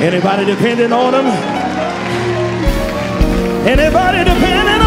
Anybody depending on him? Anybody depending